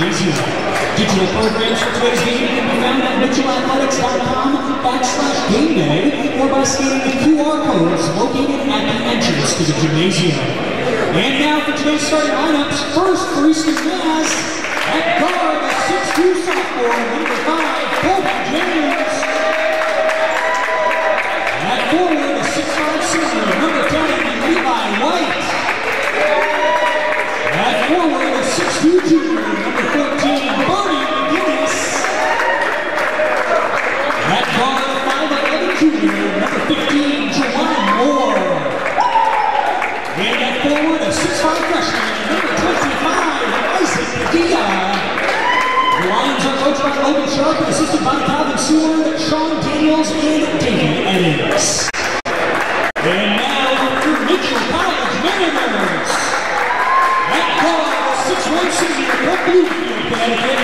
gymnasium. Digital programs for today's game can be found at MitchellAthletics.com backslash game day or by scanning the QR codes located at the entrance to the gymnasium. And now for today's starting lineups, first for Eastern Mass, at guard, the 6'2 sophomore, number 5, Colby James. At forward, the 6'5 senior, number 10, Levi White. Number 15, Juwan Moore. And at forward, a 6'5 freshman, number 25, Isaac Logan Sharp assisted by Calvin Sean Daniels, and David. And now for Mitchell College Mariners. At guard, the 6'1 senior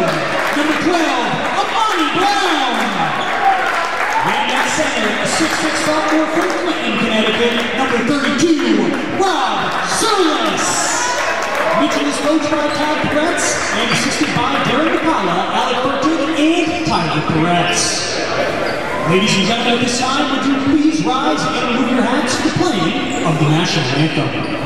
number 12, Amani Brown. And at six-six sophomore from Clinton, Connecticut, number 32, Rob Surlis. Mitchell is coached by Todd Peretz and assisted by Darren McCalla, Alec Burton, and Tyler Peretz. Ladies and gentlemen, at this time, would you please rise and move your hats to the playing of the national anthem?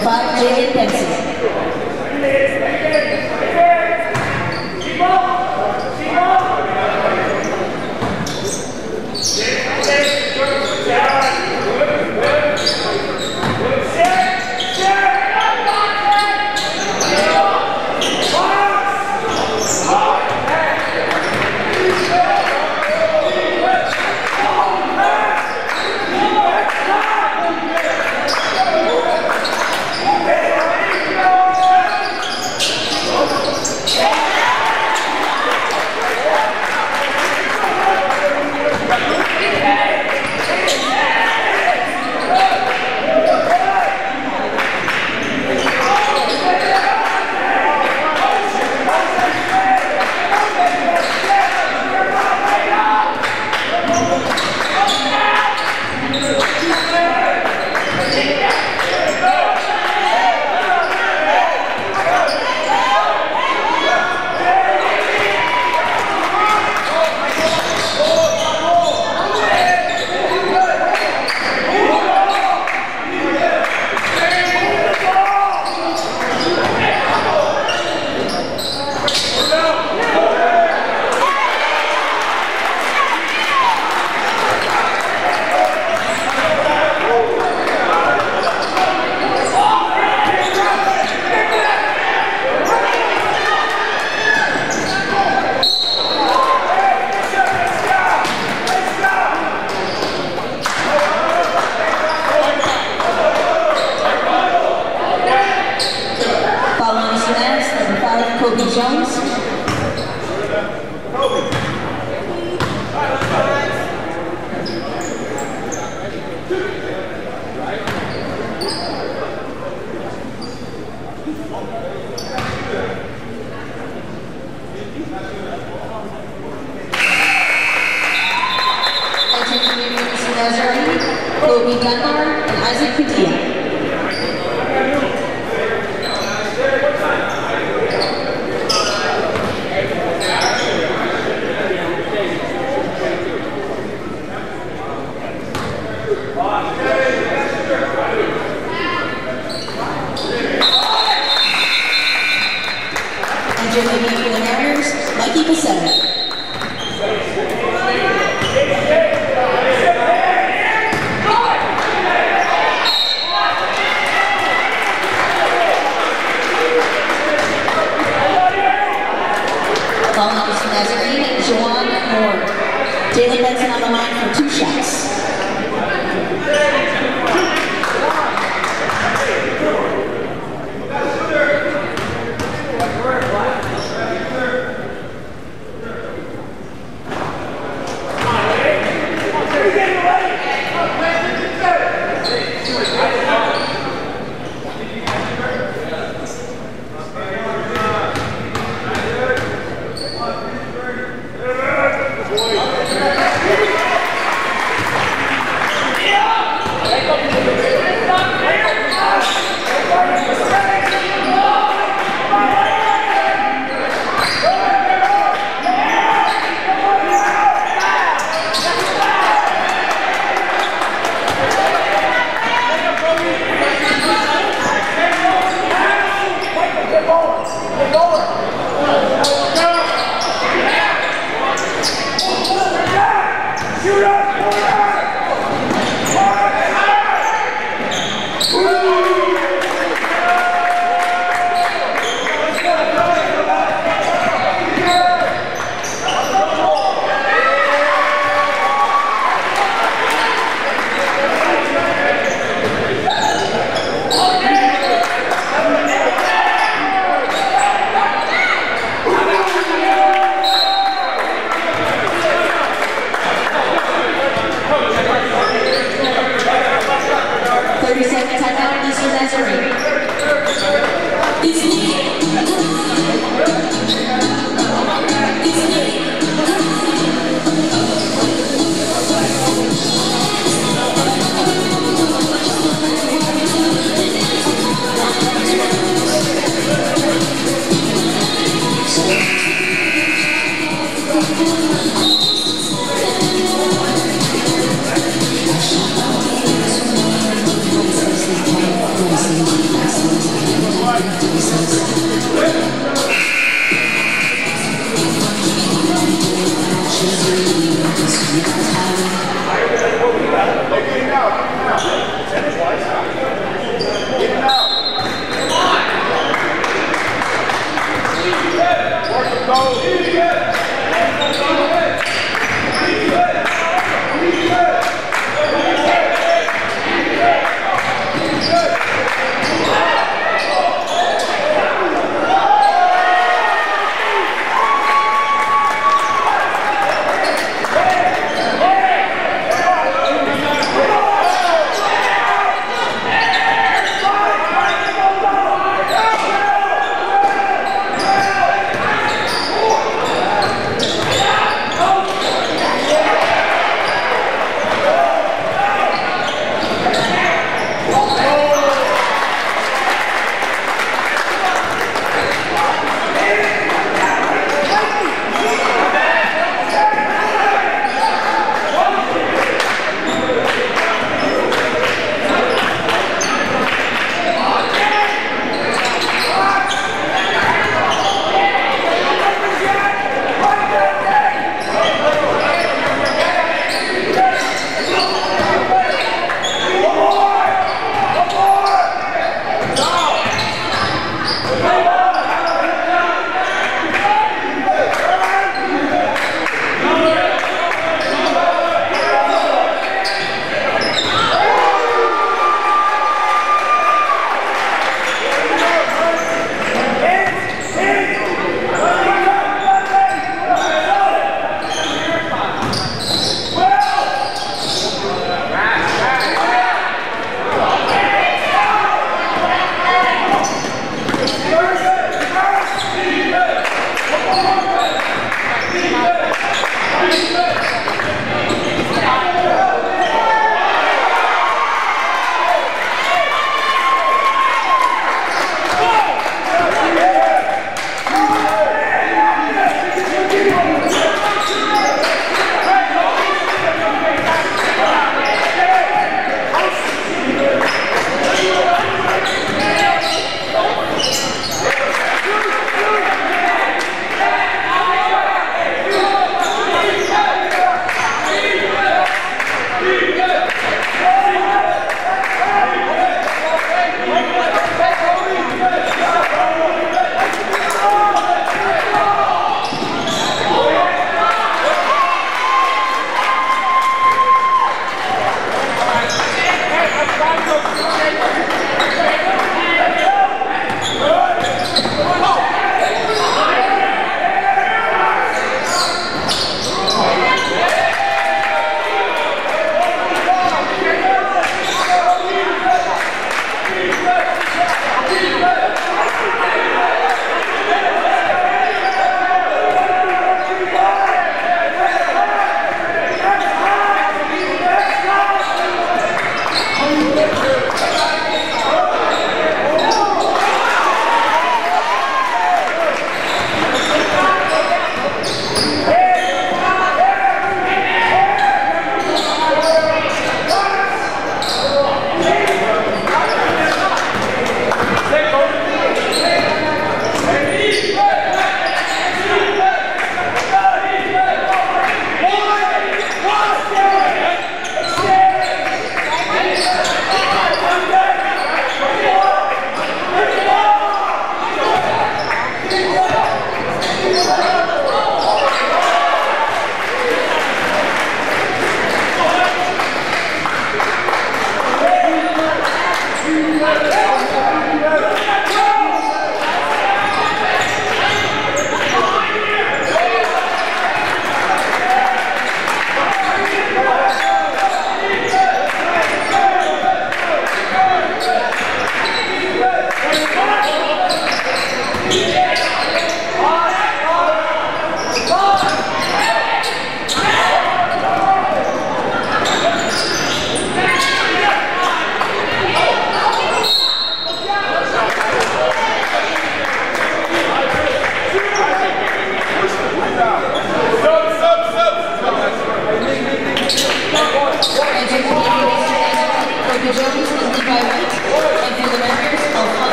Number five, Jaden Benson.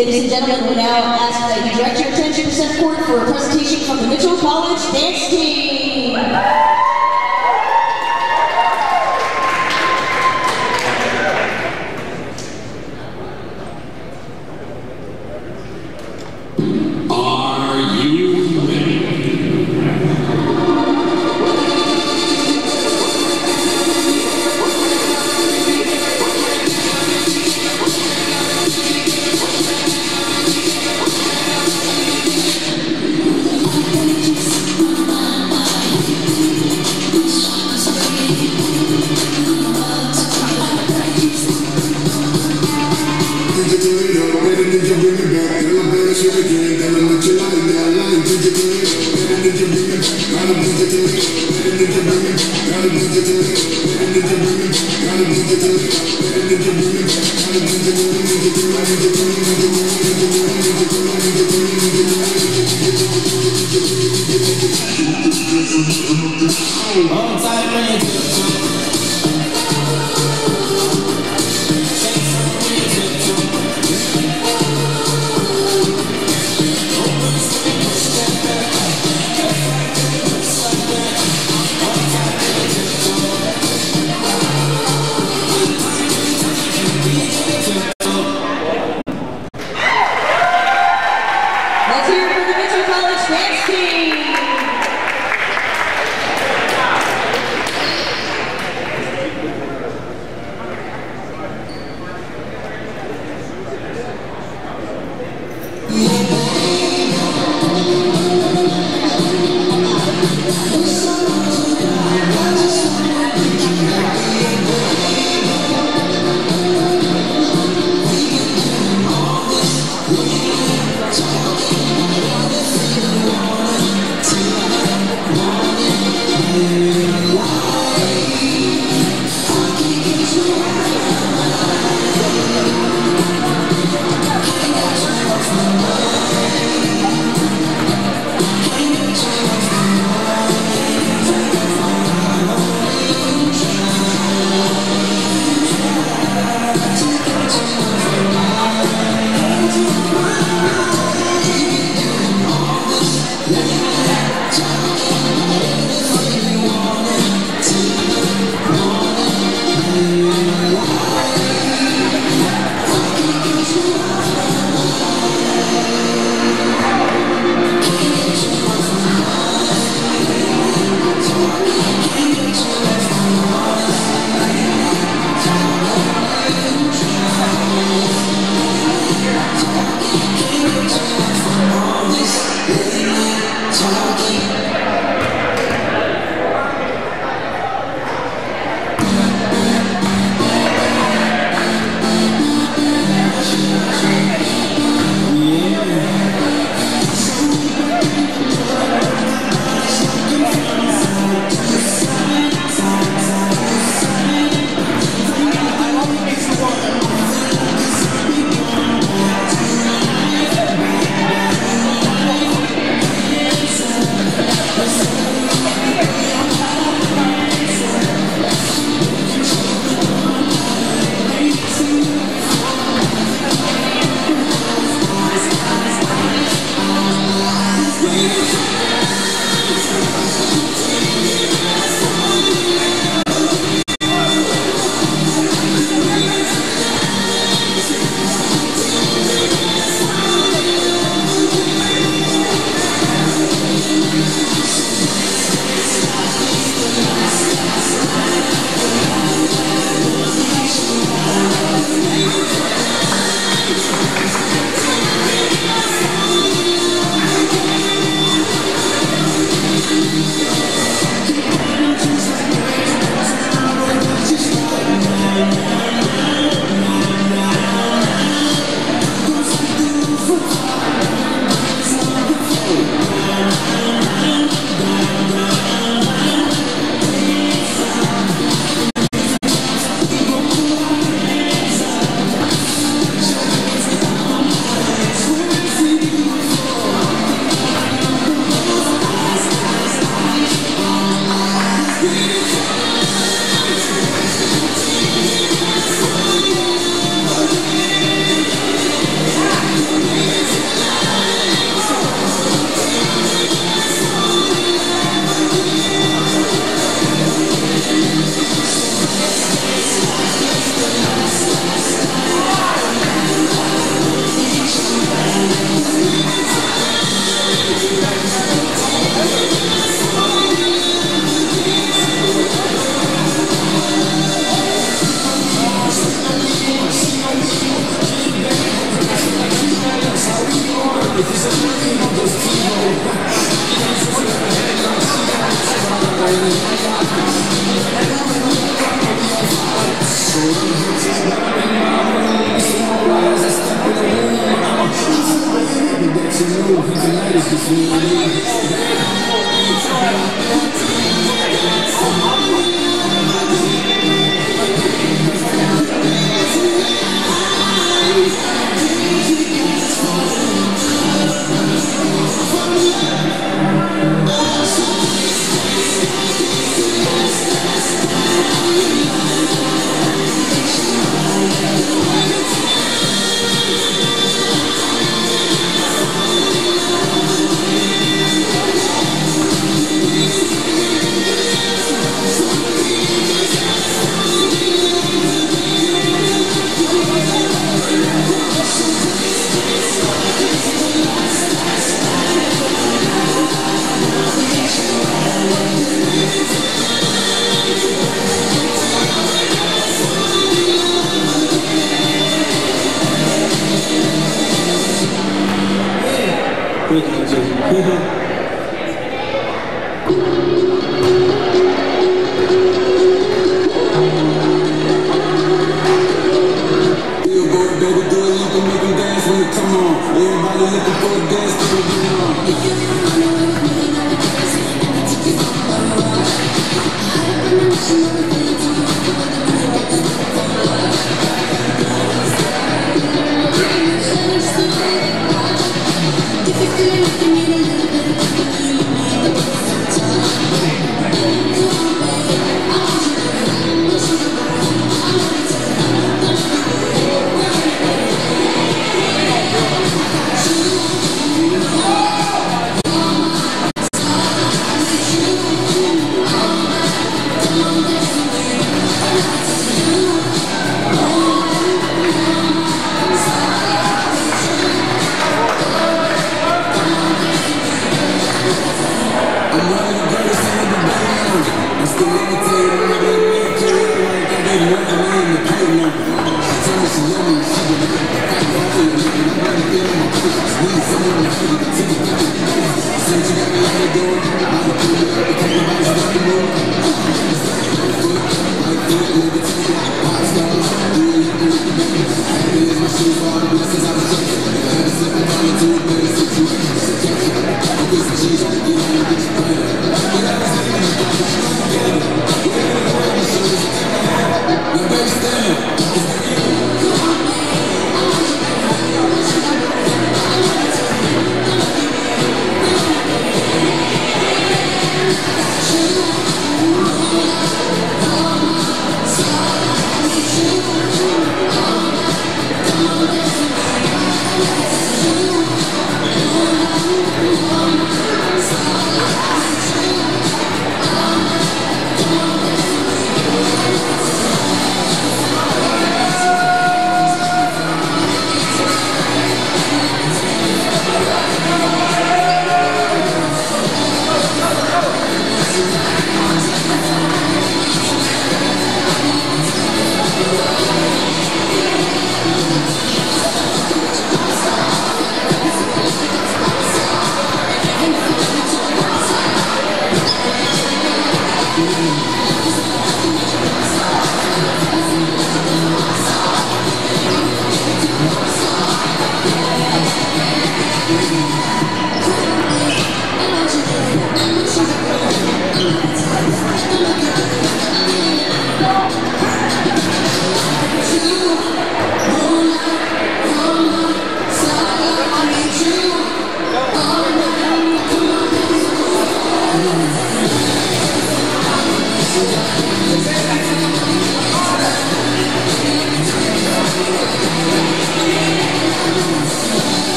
Ladies and gentlemen, we now ask that you direct your attention to center court for a presentation from the Mitchell College dance team.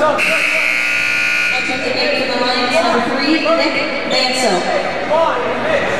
go. Entering the game for the Lions, number three, Nick Manso. One, six.